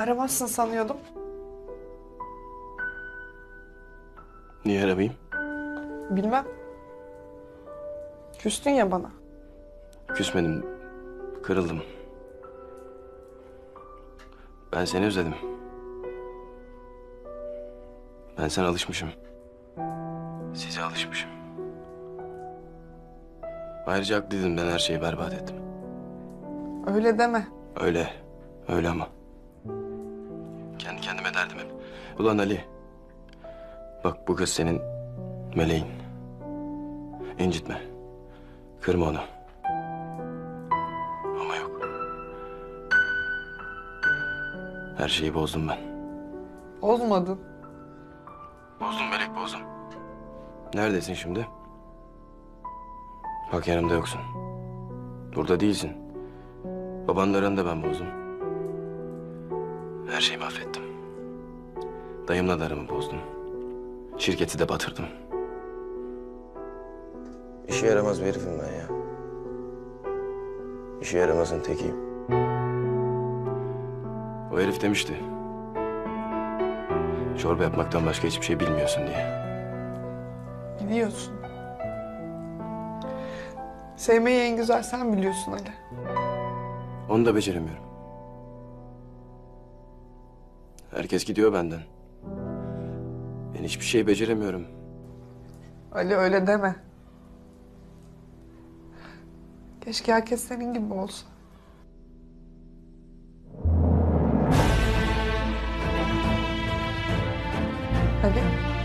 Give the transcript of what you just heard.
Aramazsın sanıyordum. Niye aramayayım? Bilmem. Küstün ya bana. Küsmedim. Kırıldım. Ben seni özledim. Ben sana alışmışım. Size alışmışım. Ayrıca haklıydım ben her şeyi berbat ettim. Öyle deme. Öyle. Öyle ama. Kendi kendime derdim hep. Ulan Ali. Bak bu kız senin meleğin. İncitme. Kırma onu. Ama yok. Her şeyi bozdum ben. Olmadın. Bozdum melek bozdum. Neredesin şimdi? Bak yanımda yoksun. Burada değilsin. Babanların da ben bozdum. Her şeyi mahvettim. Dayımla da aramı bozdum. Şirketi de batırdım. İşe yaramaz bir herifim ben ya. İşe yaramazın tekiyim. O herif demişti. Çorba yapmaktan başka hiçbir şey bilmiyorsun diye. Biliyorsun. Sevmeyi en güzel sen biliyorsun Ali. Onu da beceremiyorum. Herkes gidiyor benden. Ben hiçbir şey beceremiyorum. Ali öyle deme. Keşke herkes senin gibi olsa. Ali.